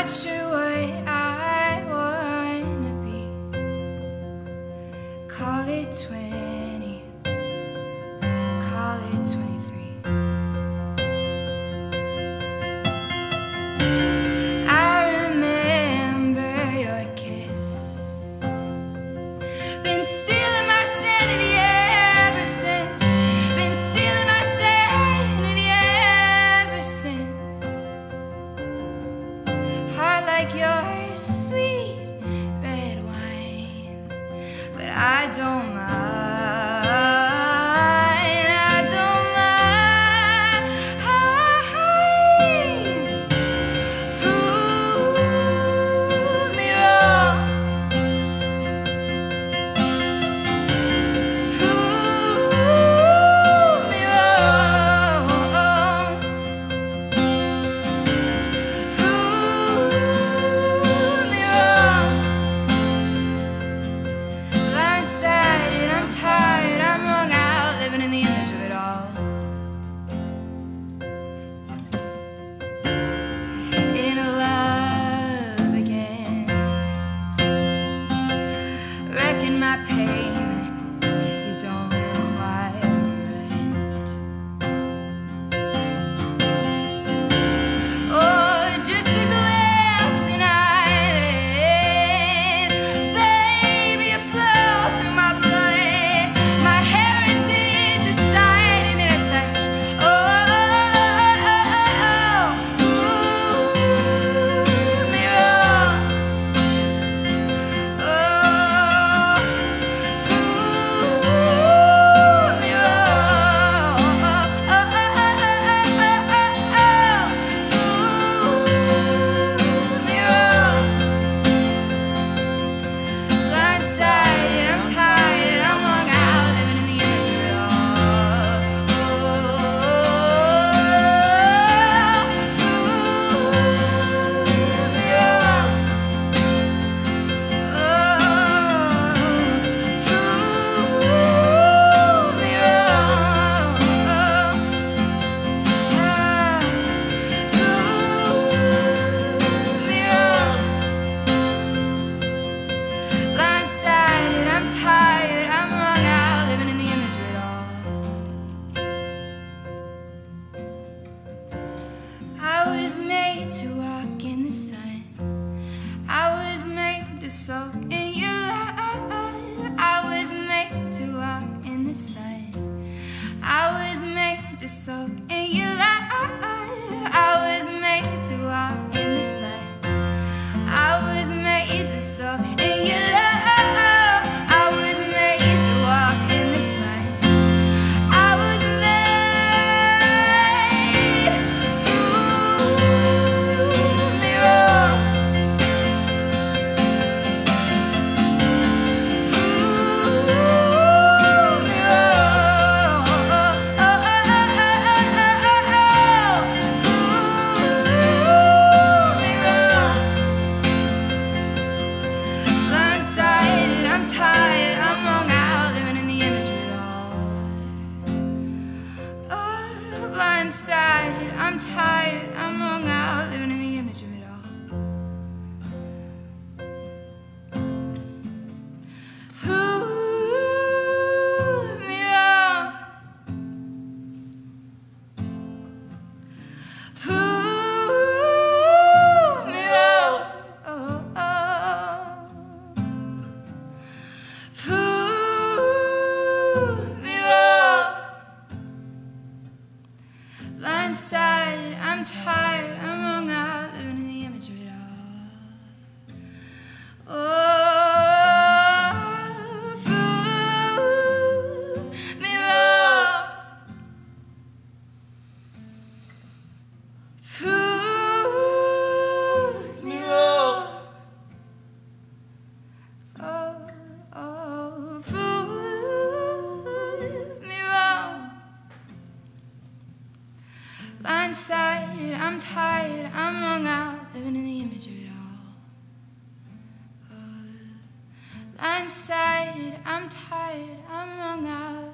not sure what I wanna be. Call it twin. I don't made to walk in the sun. I was made to soak in your light. I was made to walk in the sun. I was made to soak sometimes. blindsided, I'm tired, I'm wrung out, living in the image of it all. Oh, blindsided, I'm tired, I'm wrung out.